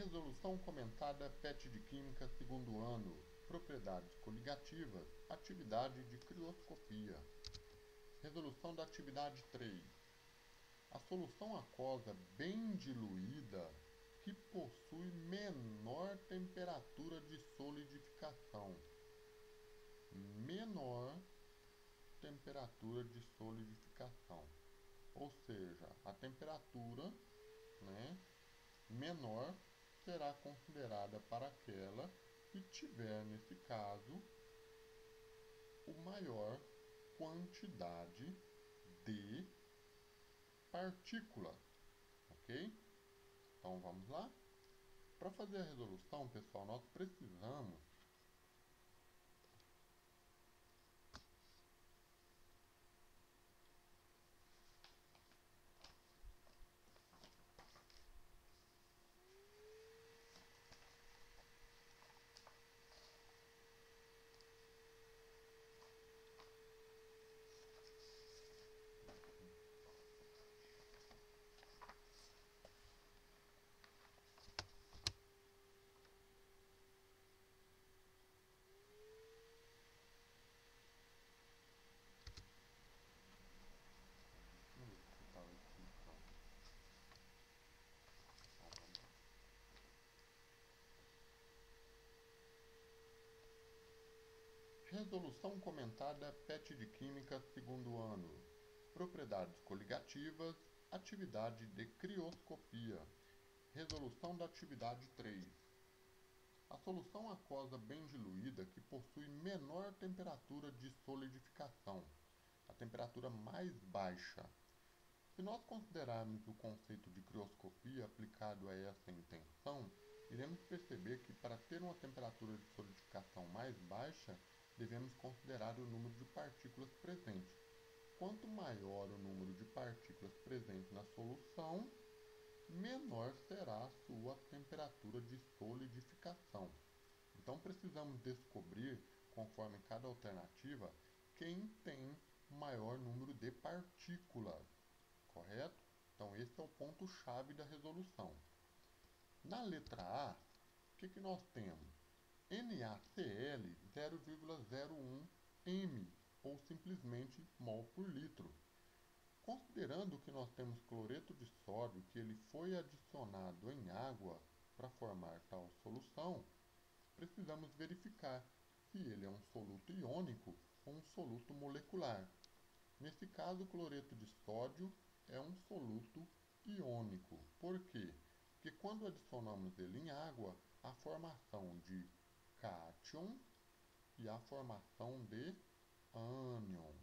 Resolução comentada PET de Química segundo ano. Propriedades coligativas. Atividade de crioscopia. Resolução da atividade 3. A solução aquosa bem diluída que possui menor temperatura de solidificação. Menor temperatura de solidificação. Ou seja, a temperatura né, menor será considerada para aquela que tiver, nesse caso, o maior quantidade de partículas, ok? Então vamos lá. Para fazer a resolução, pessoal, nós precisamos Resolução comentada PET de Química segundo ano. Propriedades coligativas. Atividade de crioscopia. Resolução da atividade 3. A solução aquosa bem diluída que possui menor temperatura de solidificação, a temperatura mais baixa. Se nós considerarmos o conceito de crioscopia aplicado a essa intenção, iremos perceber que para ter uma temperatura de solidificação mais baixa, devemos considerar o número de partículas presentes. Quanto maior o número de partículas presentes na solução, menor será a sua temperatura de solidificação. Então precisamos descobrir, conforme cada alternativa, quem tem maior número de partículas, correto? Então esse é o ponto-chave da resolução. Na letra A, o que, que nós temos? NaCl 0,01 m, ou simplesmente mol por litro. Considerando que nós temos cloreto de sódio que ele foi adicionado em água para formar tal solução, precisamos verificar se ele é um soluto iônico ou um soluto molecular. Nesse caso, o cloreto de sódio é um soluto iônico. Por quê? Porque quando adicionamos ele em água, a formação de cátion e a formação de ânion.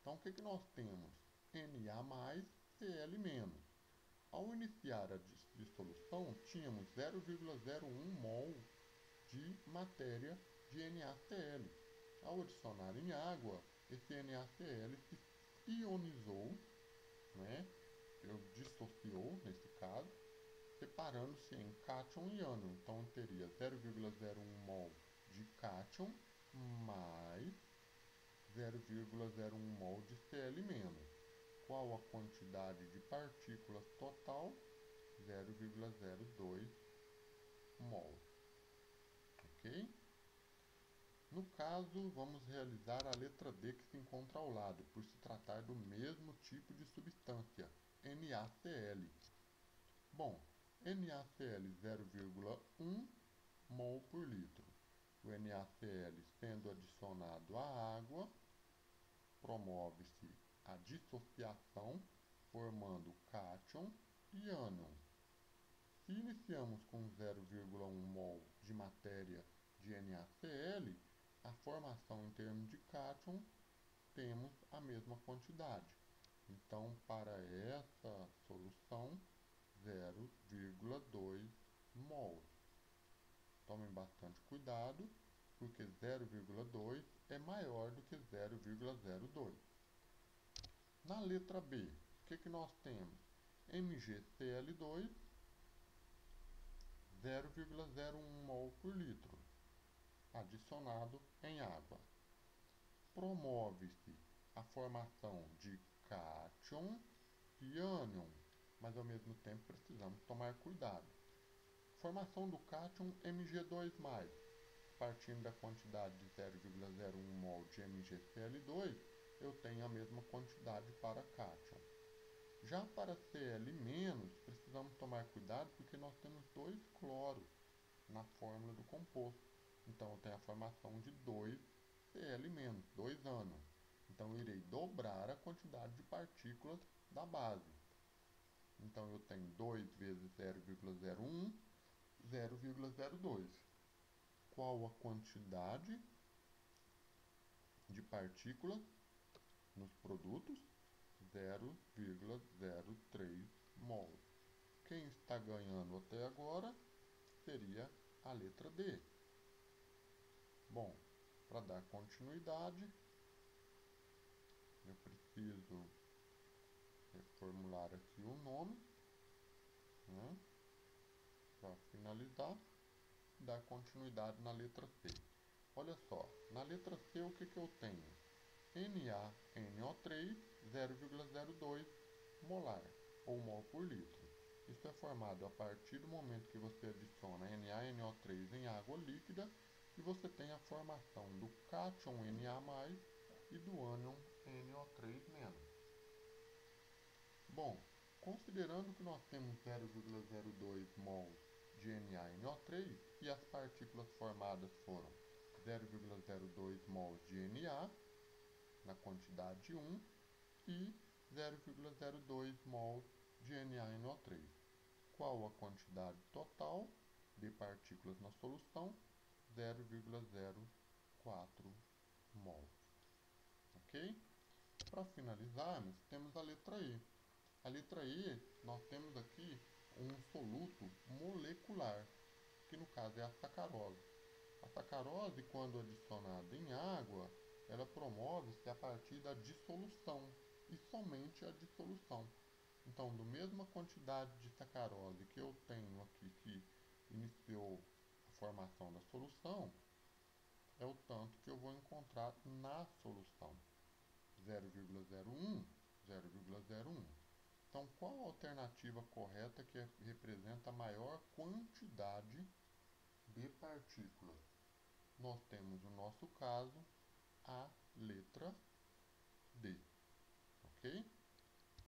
Então, o que, que nós temos? Na mais Cl-. Ao iniciar a dissolução, tínhamos 0,01 mol de matéria de NaCl. Ao adicionar em água, esse NaCl se ionizou, né? dissociou nesse caso, separando-se em cátion e ânion. Então teria 0,01 mol de cátion mais 0,01 mol de Cl-. Qual a quantidade de partículas total? 0,02 mol. Ok? No caso, vamos realizar a letra D que se encontra ao lado, por se tratar do mesmo tipo de substância, NaCl. Bom, NaCl 0,1 mol por litro. O NaCl sendo adicionado à água, promove-se a dissociação, formando cátion e ânion. Se iniciamos com 0,1 mol de matéria de NaCl, a formação em termos de cátion temos a mesma quantidade. Então, para essa solução, 0,2 mol. Tomem bastante cuidado, porque 0,2 é maior do que 0,02. Na letra B, o que, que nós temos? MgCl2, 0,01 mol por litro, adicionado em água. Promove-se a formação de cátion e ânion mas ao mesmo tempo precisamos tomar cuidado. Formação do cátion Mg2+, partindo da quantidade de 0,01 mol de MgCl2, eu tenho a mesma quantidade para cátion. Já para Cl-, precisamos tomar cuidado porque nós temos dois cloros na fórmula do composto. Então, eu tenho a formação de 2 Cl-, 2 ânions. Então, eu irei dobrar a quantidade de partículas da base. Então, eu tenho 2 vezes 0,01, 0,02. Qual a quantidade de partículas nos produtos? 0,03 mol. Quem está ganhando até agora seria a letra D. Bom, para dar continuidade, eu preciso reformular aqui o nome, né, para finalizar, dar continuidade na letra C. Olha só, na letra C o que, que eu tenho? NaNO3 0,02 molar, ou mol por litro. Isso é formado a partir do momento que você adiciona NaNO3 em água líquida e você tem a formação do cátion Na+, e do ânion NO3-. Bom, considerando que nós temos 0,02 mol de NaNO3 e as partículas formadas foram 0,02 mol de Na, na quantidade 1, e 0,02 mol de NaNO3. Qual a quantidade total de partículas na solução? 0,04 mol. Ok? Para finalizarmos, temos a letra E. A letra E, nós temos aqui um soluto molecular, que no caso é a sacarose. A sacarose, quando adicionada em água, ela promove-se a partir da dissolução, e somente a dissolução. Então, do mesma quantidade de sacarose que eu tenho aqui, que iniciou a formação da solução, é o tanto que eu vou encontrar na solução. 0,01, 0,01. Então, qual a alternativa correta que representa a maior quantidade de partículas? Nós temos, no nosso caso, a letra D. Ok?